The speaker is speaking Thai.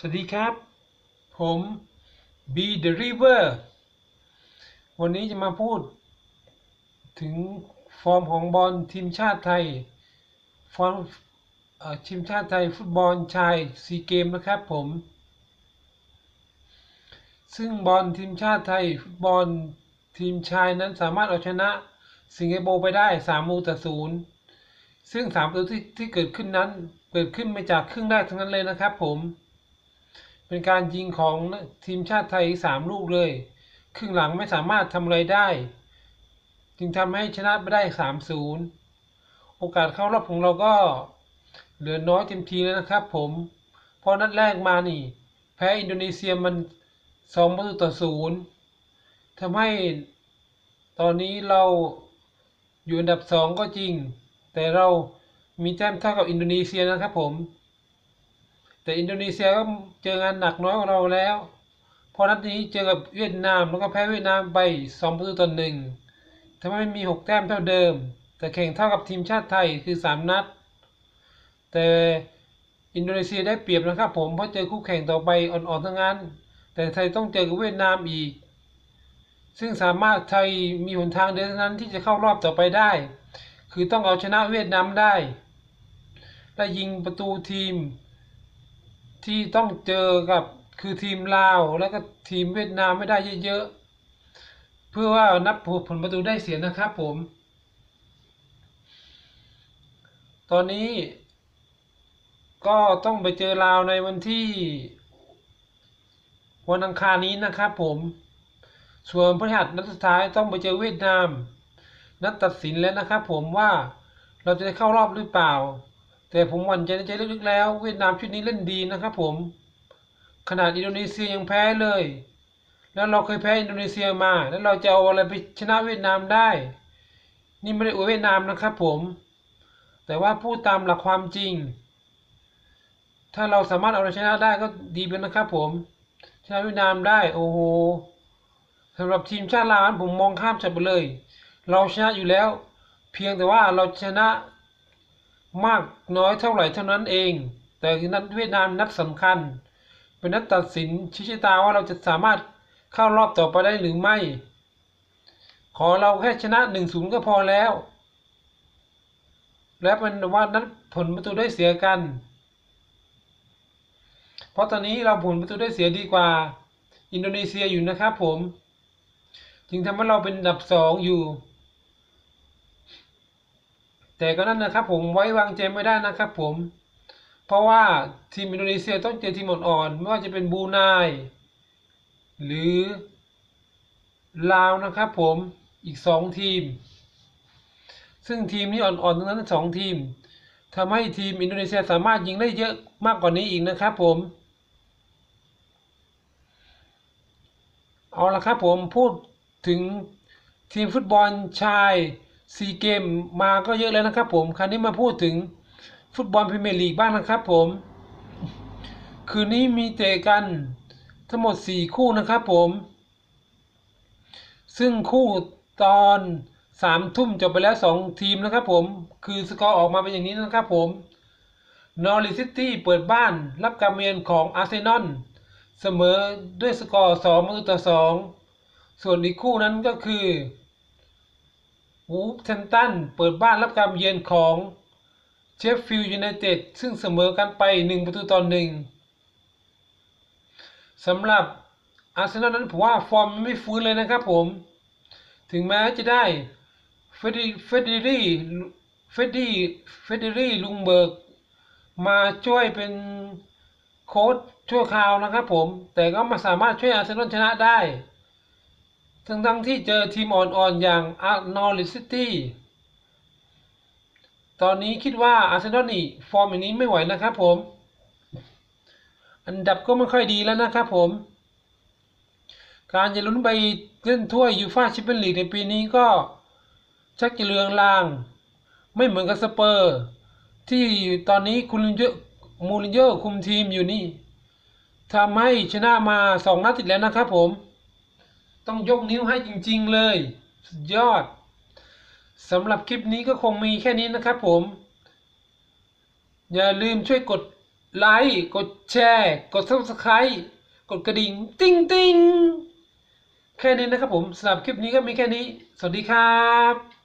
สวัสดีครับ ผม B The River วันนี้จะมาพูด ถึงฟอร์มของบอลทีมชาติไทย ฟอร์มทีมชาติไทยฟุตบอลชายซีเกมส์นะครับผม ซึ่งบอลทีมชาติไทยฟุตบอลทีมชายนั้นสามารถเอาชนะสิงคโปร์ไปได้3ลูกต่อศูนย์ซึ่งสามประตูที่ที่เกิดขึ้นนั้นเกิดขึ้นมาจากครึ่งแรกทั้งนั้นเลยนะครับผม เป็นการยิงของทีมชาติไทยสามลูกเลย ครึ่งหลังไม่สามารถทำอะไรได้ จึงทำให้ชนะไปได้สามศูนย์โอกาสเข้ารอบของเราก็เหลือน้อยเต็มทีแล้วนะครับผมเพราะนัดแรกมานี่ แพ้อินโดนีเซียมันสองประตูต่อศูนย์ทำให้ตอนนี้เราอยู่อันดับสองก็จริง แต่เรามีแต้มเท่ากับอินโดนีเซียนะครับผม แต่อินโดนีเซียก็เจองานหนักน้อยกว่าเราแล้วพราะนัดนี้เจอกับเวียดนามแล้วก็แพ้เวียดนามไปสองประตูต่อหนึ่งทำให้มีหกแต้มเท่าเดิม แต่แข่งเท่ากับทีมชาติไทยคือสามนัด แต่อินโดนีเซียได้เปรียบนะครับผมเพราะเจอคู่แข่งต่อไปอ่อนๆทั้งนั้น แต่ไทยต้องเจอกับเวียดนามอีก ซึ่งสามารถไทยมีหนทางเดียวนั้นที่จะเข้ารอบต่อไปได้ คือต้องเอาชนะเวียดนามได้ และยิงประตูทีม ที่ต้องเจอกับคือทีมลาวแล้วก็ทีมเวียดนามไม่ได้เยอะๆ เพื่อว่านับผลประตูได้เสียนะครับผม ตอนนี้ก็ต้องไปเจอลาวในวันที่วันอังคารนี้นะครับผม ส่วนพฤหัสนัดสุดท้ายต้องไปเจอเวียดนาม นัดตัดสินแล้วนะครับผมว่าเราจะได้เข้ารอบหรือเปล่า แต่ผมหวั่นใจในใจลึกๆแล้ว เวียดนามชุดนี้เล่นดีนะครับผม ขนาดอินโดนีเซียยังแพ้เลย แล้วเราเคยแพ้อินโดนีเซียมา แล้วเราจะเอาอะไรไปชนะเวียดนามได้ นี่ไม่ได้อวยเวียดนามนะครับผม แต่ว่าพูดตามหลักความจริง ถ้าเราสามารถเอาชนะได้ก็ดีไปนะครับผมชนะเวียดนามได้โอ้โหสำหรับทีมชาติลาวผมมองข้ามจับไปเลย เราชนะอยู่แล้ว เพียงแต่ว่าเราชนะ มากน้อยเท่าไหร่เท่านั้นเอง แต่นัดเวียดนามนัดสำคัญ เป็นนัดตัดสินชี้ชะตาว่าเราจะสามารถเข้ารอบต่อไปได้หรือไม่ ขอเราแค่ชนะหนึ่งศูนย์ก็พอแล้ว และเป็นว่านัดผลประตูได้เสียกัน เพราะตอนนี้เราผลประตูได้เสียดีกว่า อินโดนีเซียอยู่นะครับผม จึงทำให้เราเป็นอันดับสองอยู่ แต่ก็นั่นนะครับผมไว้วางใจไม่ได้นะครับผม เพราะว่าทีมอินโดนีเซียต้องเจอทีมอ่อนๆไม่ว่าจะเป็นบูไนหรือลาวนะครับผมอีกสองทีม ซึ่งทีมนี้อ่อนๆทั้งนั้นสองทีมทำให้ทีมอินโดนีเซียสามารถยิงได้เยอะมากกว่านี้อีกนะครับผม เอาละครับผมพูดถึงทีมฟุตบอลชาย ซีเกมมาก็เยอะแล้วนะครับผมคราวนี้มาพูดถึงฟุตบอลพรีเมียร์ลีกบ้างนะครับผม คืนนี้มีเตะกันทั้งหมด 4 คู่นะครับผม ซึ่งคู่ตอน3ทุ่มจบไปแล้ว 2 ทีมนะครับผม คือสกอร์ออกมาเป็นอย่างนี้นะครับผมนอริชซิตี้เปิดบ้านรับการเยือนของอาร์เซนอลเสมอด้วยสกอร์2ประตูต่อ 2 ส่วนอีกคู่นั้นก็คือ วูล์ฟแฮมป์ตันเปิดบ้านรับการเยือนของเชฟฟิลด์ยูไนเต็ดซึ่งเสมอกันไป 1 ประตูต่อหนึ่งสำหรับอาร์เซนอลนั้นผมว่าฟอร์มไม่ฟื้นเลยนะครับผม ถึงแม้จะได้เฟดเฟดรี่เฟดดี้เฟเดรี่ลุงเบิร์กมาช่วยเป็นโค้ชชั่วคราวนะครับผม แต่ก็ไม่สามารถช่วยอาร์เซนอลชนะได้ ทั้งทั้งที่เจอทีมอ่อนๆอย่างอาร์นอริชซิตี้ตอนนี้คิดว่าอาร์เซนอลนี่ฟอร์มอย่างนี้ไม่ไหวนะครับผม อันดับก็ไม่ค่อยดีแล้วนะครับผม การจะลุ้นไปเล่นถ้วยยูฟ่าแชมเปี้ยนลีกในปีนี้ก็ ชักจะเลือนลาง ไม่เหมือนกับสเปอร์ ที่ตอนนี้คุณโชเซ่ มูรินโญ่คุมทีมอยู่นี่ทำให้ชนะมาสองนัดติดแล้วนะครับผม ต้องยกนิ้วให้จริง ๆ เลยสุดยอดสำหรับคลิปนี้ก็คงมีแค่นี้นะครับผม อย่าลืมช่วยกดไลค์กดแชร์ กด subscribe กดกระดิ่ง ติ้งติ้งแค่นี้นะครับผมสำหรับคลิปนี้ก็มีแค่นี้ สวัสดีครับ